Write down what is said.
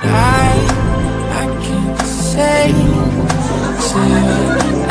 I, I can't say, say